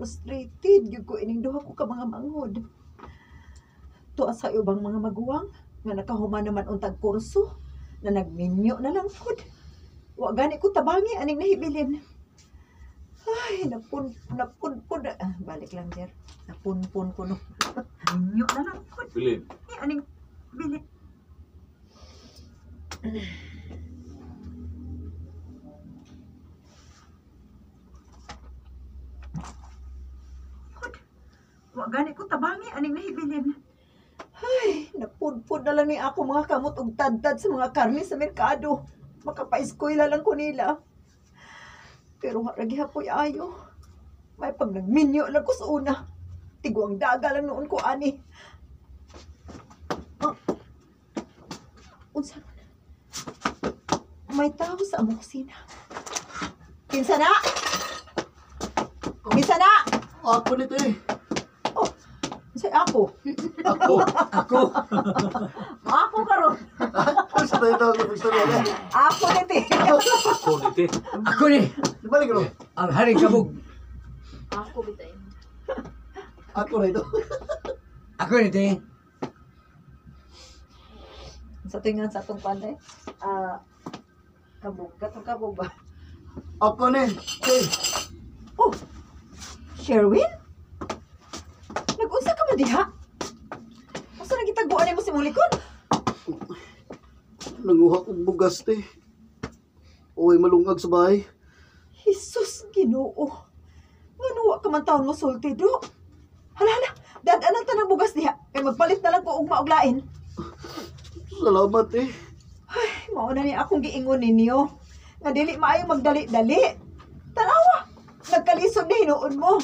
Frustrated gyud ko ining duha ko ka mga mangod. Tuwa sa ubang mga maguwang nga nakahuman naman untag kurso na nagminyo na lang pod. Wa gani ko tabangi aning nahibilin. Ay, napun napunpun ah, balik lang der. Napunpun ko no. Minyo na lang pod. Bilin. Ni aning bili. Wa gani ko tabangi aning nahibilin. Ay, napudpud na lang ni ako mga kamot og tadtad sa mga karne sa merkado. Makapaiskoy lang ko nila. Pero haragi hapoy ayo. May pag nagminyo lang ko sa una. Tigwang daga lang noon ko ani. Ah. Unsa man? May tao sa among kusina. Kinsa na? Kinsa na? Ako nito eh. Say ako. Ako. Ako. Ako karon. Gusto na ito ako gusto na eh. Ako niti. Ako dito. Ako ni, Di ba ko? ang haring kabog. Ako bitay. Ako na ito. Ako ni te. sa tingan sa atong panday. Ah, kabog. Katong kabog ba? Ako ni. Eh, Oh, Sherwin? Na gitaguan mo si Mulikon? nanguha kong bugas te. Uy, malungag sa bahay. Jesus, ginoo. Manuwa ka man taon mo sulti, do. Hala, hala. Dadaan ang tanang bugas diha. Kaya magpalit na lang ko og mauglain. Salamat eh. Ay, mauna ni akong giingon ninyo. Nga dili maayo magdali-dali. Tanawa, nagkalisod na hinuon mo.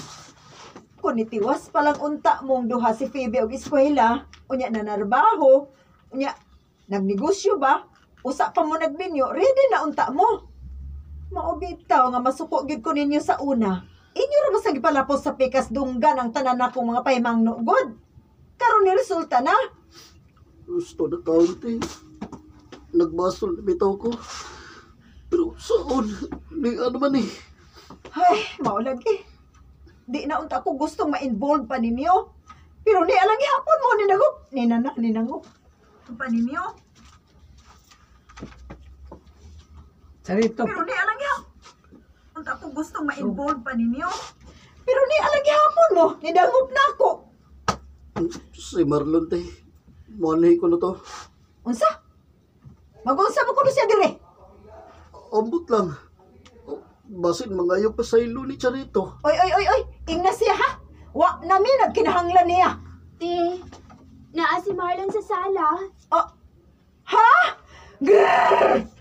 Kung nitiwas palang unta mong duha si Phoebe og eskwela, unya na narbaho, unya nagnegosyo ba, usa pa mo nagbinyo, ready na unta mo. Maobitaw nga masuko gid ko ninyo sa una. Inyo ra sa gipalapos sa pikas dunggan ang tanan akong mga pahimang nugod? Karon ni resulta na. Gusto na kaunti. Nagbasol na bitaw ko. Pero saan? Ni ano man eh. Ay, maulagi. Di na unta ko gustong ma-involve pa ninyo. Pero ni alang hapon mo ninagop. Ni nana, ninangop. Pa ninyo. Sarito. Pero ni alang hapon. Unta ko gustong ma-involve pa ninyo. Pero ni alang hapon mo. Ninangop na ako. Si Marlon te. Manay ko na to. Unsa? Magunsa mo kuno siya dire. Ambot lang. Oh, Basin mangayo pa sa ilo ni Charito. Oy, oy, oy, oy. Ingna siya ha. Wa nami nagkinahanglan niya. Te, naa si Marlon sa sala. Oh. Ha? Grrr!